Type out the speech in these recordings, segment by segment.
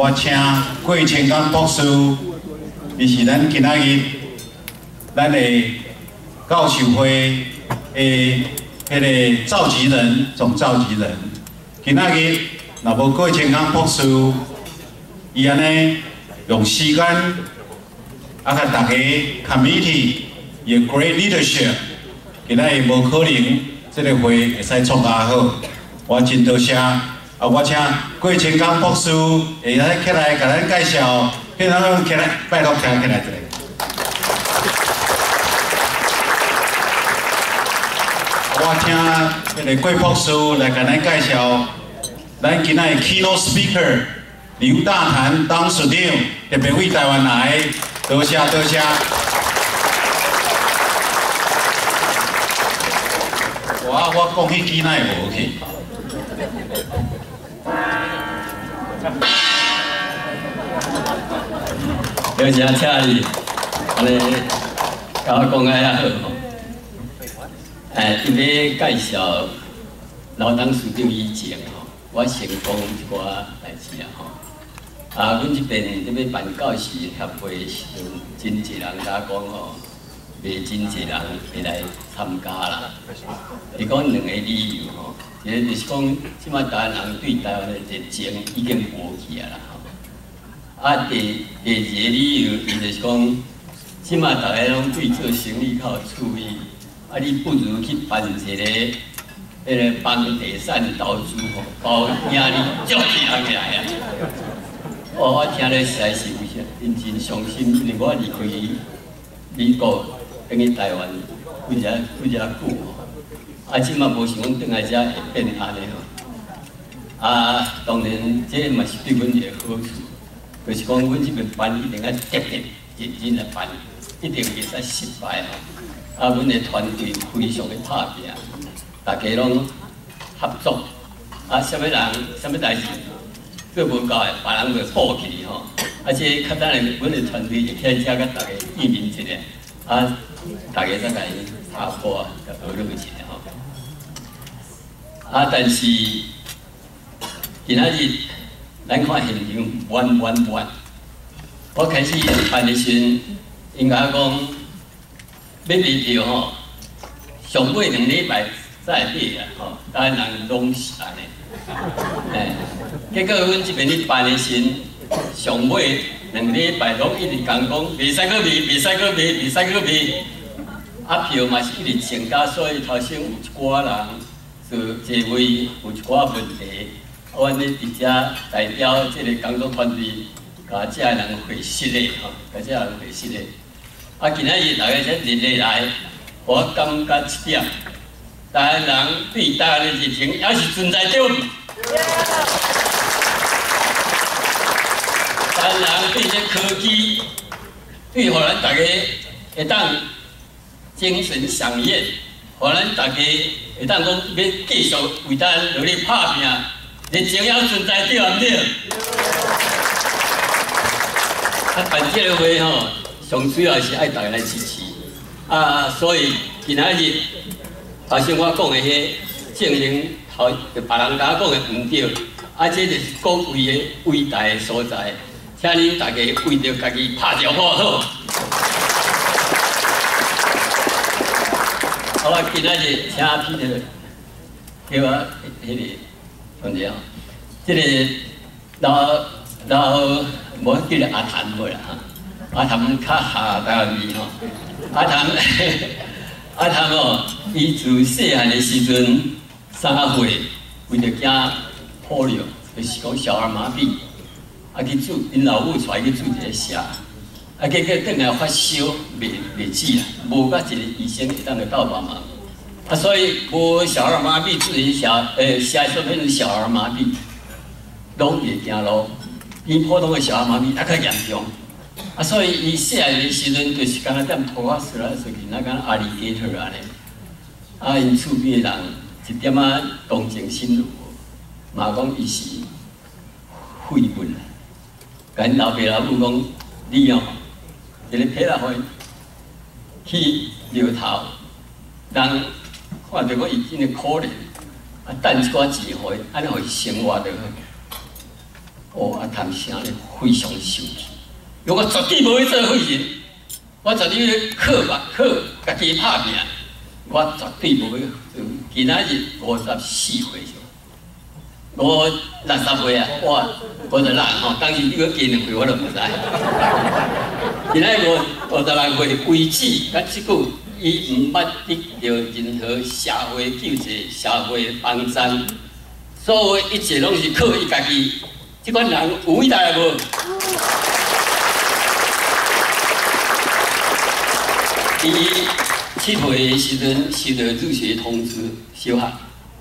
我请郭清刚博士，伊是咱今仔日咱的教授会的迄个召集人，总召集人。今仔日若无郭清刚博士，伊安尼用时间啊，甲大家 committee 伊 great leadership，今仔日无可能，这个会会使创较好。我真多谢，啊，我请郭清刚博士会来起来，甲咱介绍，现在起来，拜托起来起来一下。我请迄个郭博士来甲咱介绍，咱今仔的 keynote speaker 刘大潭董事长特别为台湾来，多谢多谢。我我讲迄支乃无去。多谢请你，安尼甲我讲个遐好吼。哎，因为介绍老董事长以前吼，我先讲一寡代志啊吼。啊，阮这边这边办教师协会时阵，真济人甲讲吼，袂真济人会来参加啦。伊讲两个理由吼，即个就是讲，即摆台湾人对台湾的热情已经过去啊啦。啊，第第二个理由，伊就是讲，即马大家拢对做生意较有注意，啊，你不如去办一个迄个房地产投资吼，包引你足济人来啊！哦，我听了实在是有些认真伤心，因为我离开美国，等于台湾，几只几只久，啊，即嘛无想讲转来遮会变安尼吼，啊，当然这嘛是对阮一个好处。就是讲，阮这边办一定要积极认真来办，一定袂使失败吼。啊，阮的团队非常的拍拼，大家拢合作。啊，什么人、什么代志做无够的，别人就报去吼。而且较等下，阮的团队会起遮甲大家见面一下，啊，大家再来啊，甲讨论一下吼。啊，但是今仔日。咱看现场，完完完。我开始办的时，应该讲要离票吼，上尾两礼拜再买啊吼，当然人拢是安尼。哎，结果阮这边咧办的时，上尾两礼拜拢一直讲讲，袂使搁卖，袂使搁卖，袂使搁卖。啊票嘛是一直增加，所以头先有一寡人就座位有一寡问题。阮咧伫遮代表即个工作团队，甲遮人会识咧吼，甲遮人会识咧。啊，今仔日大家才热烈来，我感觉一点，台湾人对台湾的热情也是存在着。台湾人对这科技，对互咱大家会当精神上瘾，互咱大家会当讲要继续为咱努力拍拼。热情要存在对唔对？啊，办这个会吼，上主要是爱大家来支持。啊，所以今仔日头先我讲的迄正行头，别人甲我讲的唔对，啊，这就是各位的伟大的所在，请恁大家为着家己拍条破好。好啊，今仔日请阿 Peter 给我迄个。同志哦，即个老老无记得阿谭过啦哈，阿谭较下台湾味吼，阿谭阿谭哦，伊自细汉的时阵三岁，为着惊破了，就是讲小儿麻痹，啊去住，因老母带去住一个社，啊结果转来发烧，未未止啦，无甲一个医生会当来斗帮忙。啊，所以无小儿麻痹，自己小，诶，下说变成小儿麻痹，拢会惊咯。比普通的小儿麻痹还较严重。啊，所以伊细汉的时阵，就是敢若踮拖啊，说来说去，那敢阿里吉特安尼。啊，因厝边的人一点仔同情心都无，嘛讲伊是废物。跟老爸老母讲，你哦，一个皮来去去摇头，人。看到我已经的可怜，啊，等一寡钱回，安尼互伊生活着。哦，啊，谈声咧非常生气，如果绝对无会做废人，我绝对靠吧靠，家己拍拼，我绝对无会。今仔日五十四岁，我六十岁啊，我五十六吼，当时你要几两岁我都唔知。今仔无五十六岁为止，甲即久，伊毋捌得到任何社会救济、社会帮衬，所有一切拢是靠伊家己。即款人有伟大无？伊七岁时阵收到入学通知，小学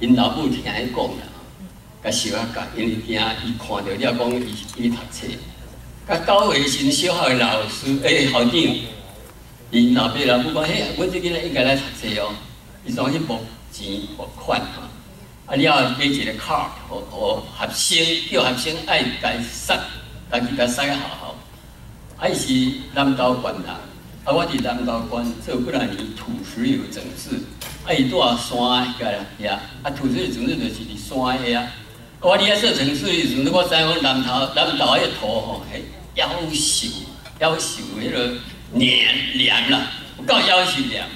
因老母听伊讲啦，甲小学教，因为惊伊看到了讲伊伊读册，甲九岁时小学的老师诶校长，因老爸老母讲，嘿，阮这囡仔应该来读册哦，伊说去无钱无款哈。啊！你要买一个卡，互互学生叫学生爱该塞，家己甲塞好好。啊，伊是南投县人，啊，我伫南投县做几啊年土石油整治，啊，伊住山个呀，啊，土石油整治就是伫山个啊。我伫遐做城市时阵，我知影南投南投迄个土吼，嘿，夭寿夭寿，迄个黏黏啦，有够夭寿黏。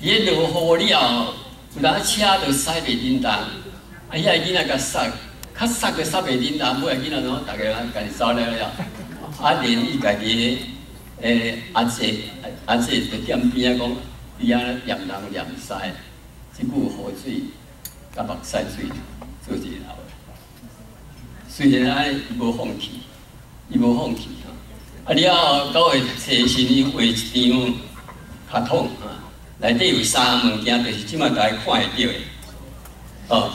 伊落雨了，有当车都驶袂叮当。啊！遐个囡仔甲杀，较杀个杀袂叮当，尾个囡仔拢逐个人家己走了了。啊，连伊家己诶阿姐阿姐伫店边仔讲，伊啊验人验屎，即久雨水甲目屎水做一流。虽然安伊无放弃，伊无放弃啊！啊，了九月初时伊画一张卡通啊，内底有三物件，就是即马家看会到诶，哦。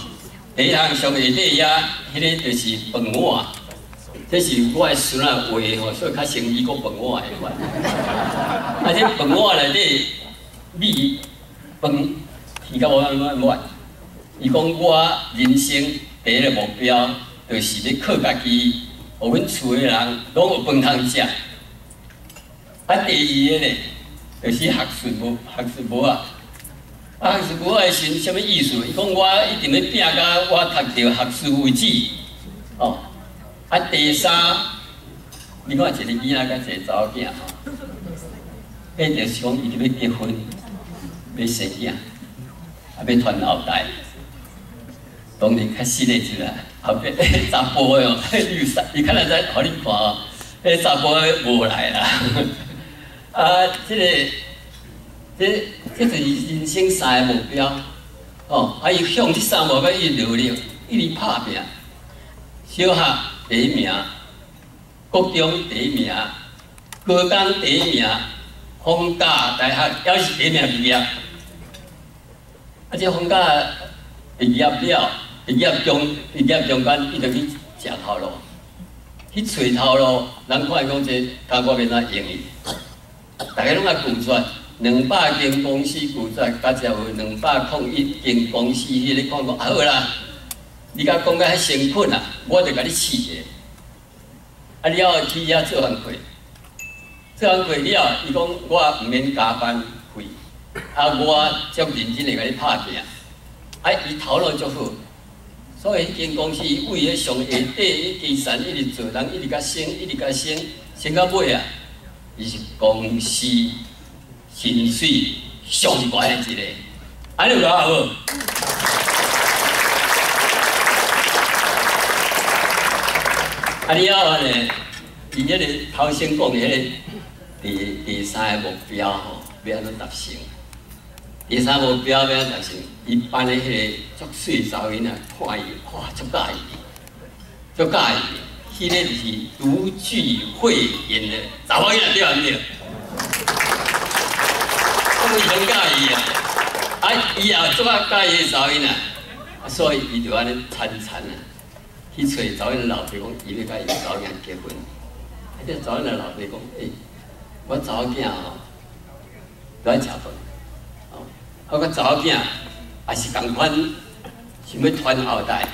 第一项上下底呀，迄个就是饭碗，这是我的孙仔画吼，所以较像伊个饭碗的款。啊，这饭碗内底米饭，伊甲我慢慢伊讲我人生第一个目标，就是咧靠家己，我们厝的人拢有饭通食。啊，第二个呢，就是学术无学术无啊。啊，是我爱寻什么意思？伊讲我一定要拼到我读到学术为止。哦，啊，第三，你看一个囡仔甲一个查某囝吼，迄就是讲伊要结婚，要生囝，啊，要传后代。当然较实际出来，后壁查甫的哦，绿衫，伊看来在互你看哦，迄查甫的无来啦。啊，即个。这这是人生三个目标，哦，啊，伊向这三个目标一直努力，一直拍拼。小学第一名，国中第一名，高中第一名，逢甲大学也是第一名毕业。啊，这逢甲毕业了，毕业中毕业中间伊就去食头路，去找头路，人看伊讲这甲我变哪用伊，大家拢爱鼓转。两百间公司负债，加只有两百空一间公司，迄个看讲啊好啦，你甲讲个遐辛苦啦，我就甲你试者。啊，你要去遐做完亏，做完亏了，伊讲我毋免加班费，啊，我足认真来甲你拍拼，啊，伊头脑足好，所以迄间公司为迄上下底基层一直做人，一直甲升，一直甲升，升到尾啊，伊是公司。薪水上悬的一个，安尼有搞好无？啊，你要呢？伊迄个头先讲迄个第第三个目标吼，要安怎达成？第三个目标要安怎达成？一般的迄个足水查某囡仔看伊，哇，足介意，足介意，迄个就是独具慧眼的查某囡仔对毋对？非常介意啊！啊，伊也做啊介意查某囡仔，所以伊就安尼惨惨啊，去找查某囡仔老爸讲，伊要甲伊查某囡仔结婚。啊，这查某囡仔老爸讲，诶，我查某囝吼，都爱食饭，啊，我查某囝也是共款，想要传后代。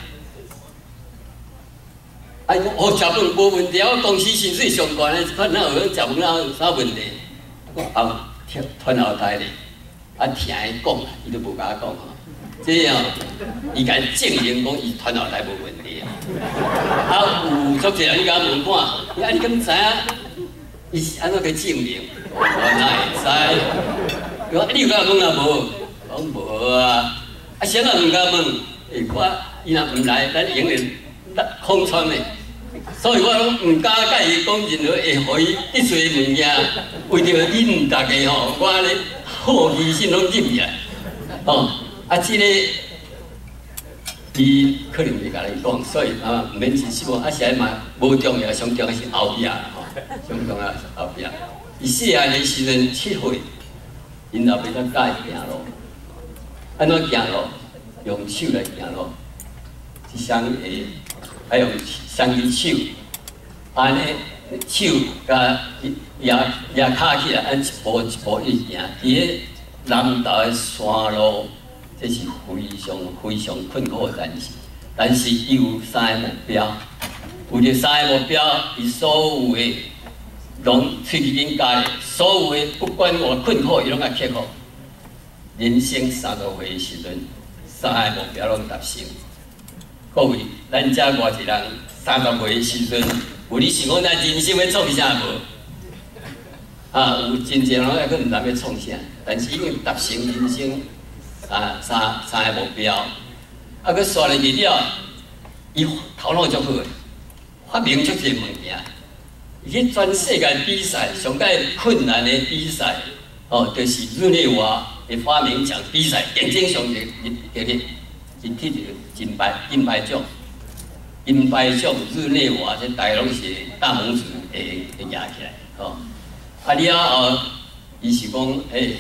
啊，我食饭无问题，我公司薪水上悬的，看哪有食饭哪有啥问题？我啊。传后代咧，啊听伊讲啊，伊都无甲我讲吼，这样伊甲证明讲伊传后代无问题啊。啊，有作者伊甲问看，啊，你敢知影？伊是安怎个证明？我哪会知？我你有甲我讲啊无？讲无啊。啊，谁人毋敢问？诶，我伊若毋来，咱永远空窗嘞。所以我拢唔敢甲伊讲任何会互伊一岁物件，为着恁大家吼，我咧好奇心拢入去来。哦，啊，即个伊可能会甲你讲，所以啊，毋免真失望。啊，是嘛无重要，上重要是后壁，吼，上重要是后壁。伊细汉的时阵七岁，因老爸才教伊行路，安怎行路？用手来行路，一双鞋，还用双只手，安尼手甲压压卡起来，安一步一步一行。伫个南投的山路，这是非常非常困苦的代志。但是伊有三个目标，有着三个目标，伊所有的拢喙齿紧加的，所有的不管我困苦，伊拢甲克服。人生三十岁的时阵。三个目标拢达成，各位，咱遮偌一人三十岁时阵，有你想讲咱人生要创 啥无？啊，有真正人也佫毋知要创啥，但是已经达成人生三三三个目标，啊，佫刷入去了，伊头脑足好，发明出些物件，伊去全世界比赛上界困难的比赛，哦，就是日内瓦。的发明奖比赛，眼睛上就一个个一摕着金牌金牌奖，金牌奖日内瓦这大拢是大拇指会会举起来，吼。啊，了后，伊是讲，诶，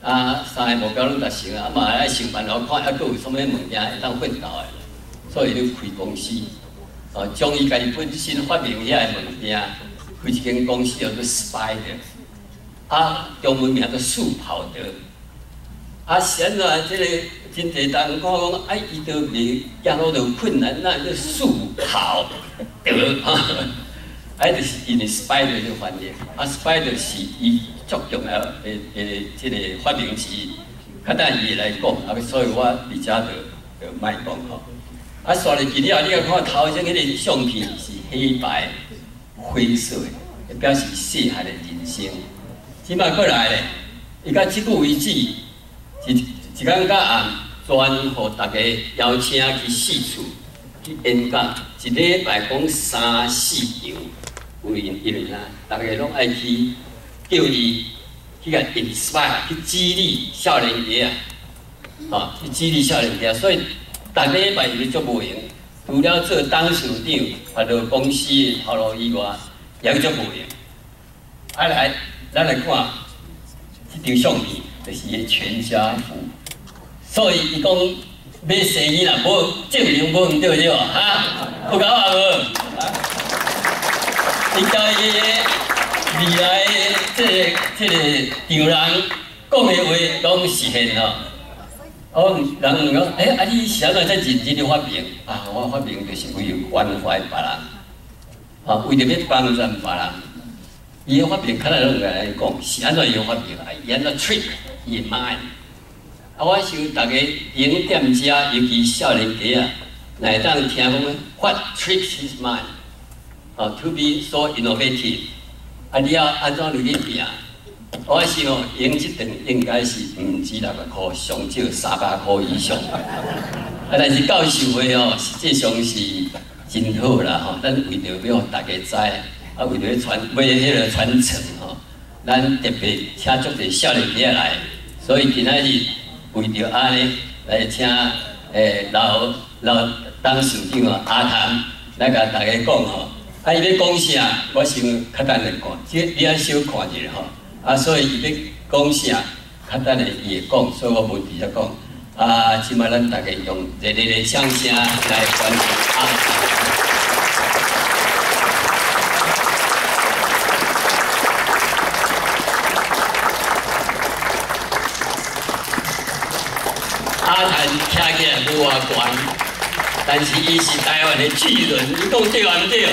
啊，三个目标拢达成啊，嘛爱想办法看，还佫有啥物物件会当奋斗诶，所以你开公司，哦，将伊家己本身发明遐个物件，开一间公司叫做 Spider，啊，中文名叫速跑的。啊，现在即个真济人讲讲，哎，伊都未行路都有困难，那就速跑得哈。哎，就是因为 spider 这个翻译，啊，spider 是伊足重要诶诶，即个发明之一，较等伊来讲，啊，所以我而家就就卖讲吼。啊，刷入去了，你要看头先迄个相片是黑白灰色的，表示细汉的人生。即摆过来咧，伊到即句为止。一一间到暗，专互大家邀请去四处去演讲，一礼拜讲三四场，为因为啦，大家拢爱去叫伊去甲 inspire，去激励少年家啊，啊，去激励少年家，所以大家礼拜日做无闲，除了做董事长，或者公司头路以外，也做无闲。啊来，咱来看这张相片。就是个全家福，所以伊讲买生意啦，无证明无毋对对吧？哈，有搞啊无？应该未来这个这个场人讲的话拢实现了。哦，人讲，哎，啊你是安怎在认真的发明？啊，我发明就是为了关怀别人，啊，为着要帮助别人。伊发明可能拢来讲，是安怎伊发明啊？伊安怎 trick？也卖，啊！我想大家营店家，尤其少年家啊，来当听讲，What tricks his mind？哦，to be so innovative，啊！你要安怎去变？我想营这顿应该是毋止六百块，上少三百块以上。啊，但是教授会哦，实际上是真好啦吼，咱为着要大家知，啊，为着传为迄个传承吼，咱特别请足个少年家来。所以今仔日为着安尼来请诶老老董事长啊阿谭来甲大家讲吼，啊伊要讲啥，我想较等来看，即你啊小看一下吼，啊所以伊要讲啥，较等来伊会讲，所以我无直接讲，啊，即摆咱大家用热烈的掌声来欢迎阿谭。阿谈听但是伊是台湾的巨人，你讲对还？唔对？